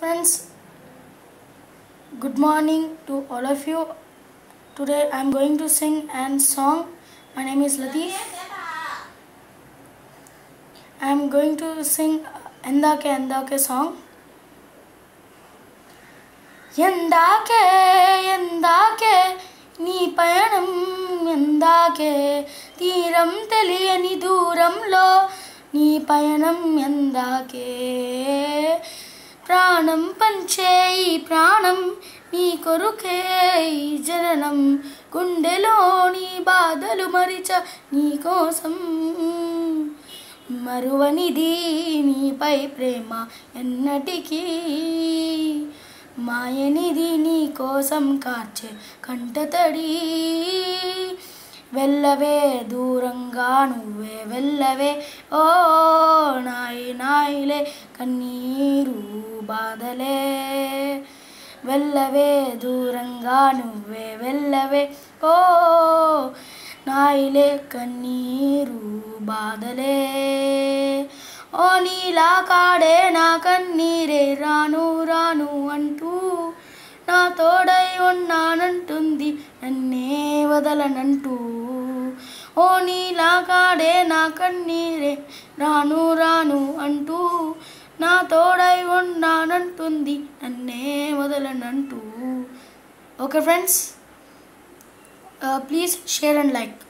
Friends, good morning to all of you. Today I am going to sing a song. My name is Latif. I am going to sing Endake Endake song. ఎందాకే ఎందాకే నీ పయనం ఎందాకే తీరం తెలియని దూరంలో నీ పయనం ఎందాకే ప్రాణం పంచేయి ప్రాణం నీ కొరుకే జననం. గుండెలోని బాధలు మరిచ నీ కోసం. మరువనిది నీపై ప్రేమ ఎన్నటికీ. మాయనిది నీ కోసం కార్చే కంటతడి. వెళ్ళవే దూరంగా నువ్వే వెళ్ళవే. ఓ నాయి నాయిలే కన్నీరు బాధలే. వెళ్ళవే దూరంగా నువ్వే వెళ్ళవే. ఓ నాయిలే కన్నీరు బాధలే. ఓ నీలా కాడే నా కన్నీరే రాను రాను అంటూ నా తోడై ఉన్నానంటుంది నన్నే వదలనంటూ. ఓ నీలా కాడే నా కన్నీరే. రాను రాను అంటూ నా తోడై ఉన్నానంటుంది నన్నే వదలనంటూ. Okay friends please share and like.